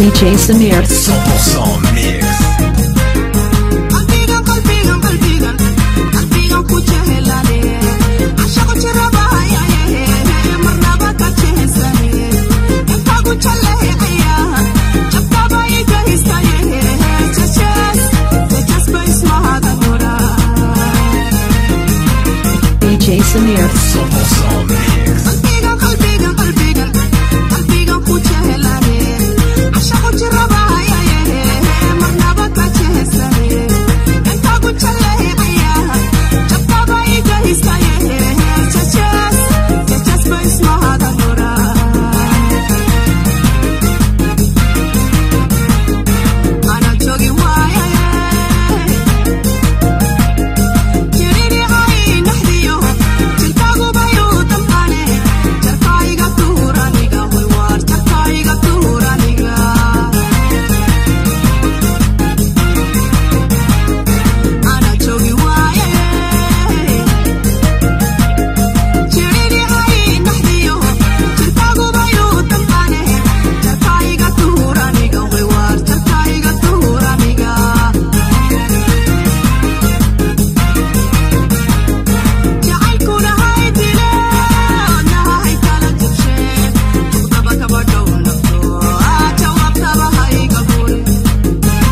DJ Samir. 100%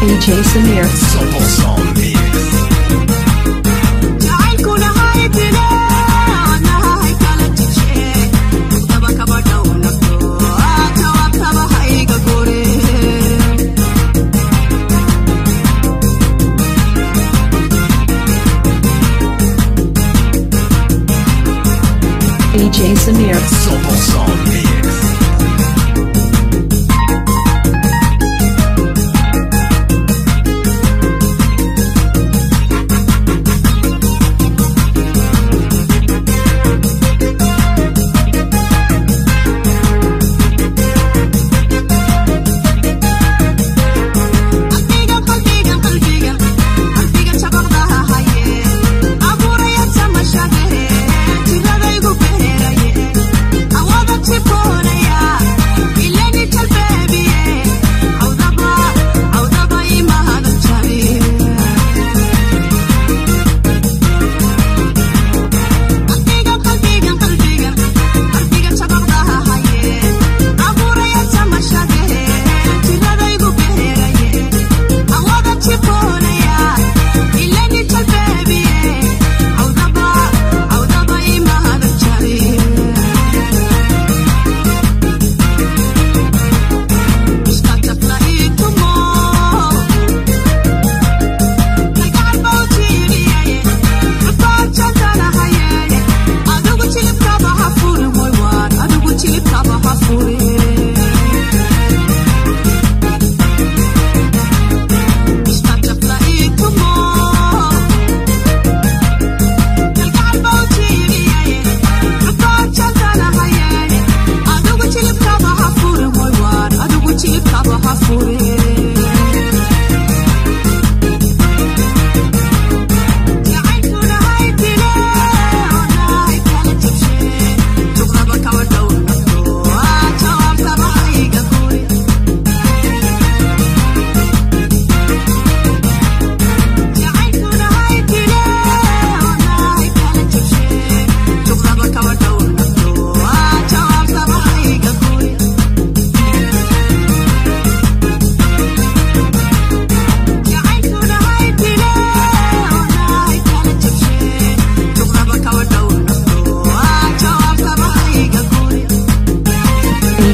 DJ Samir. 100% mix.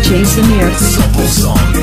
Jawaabtaba hayga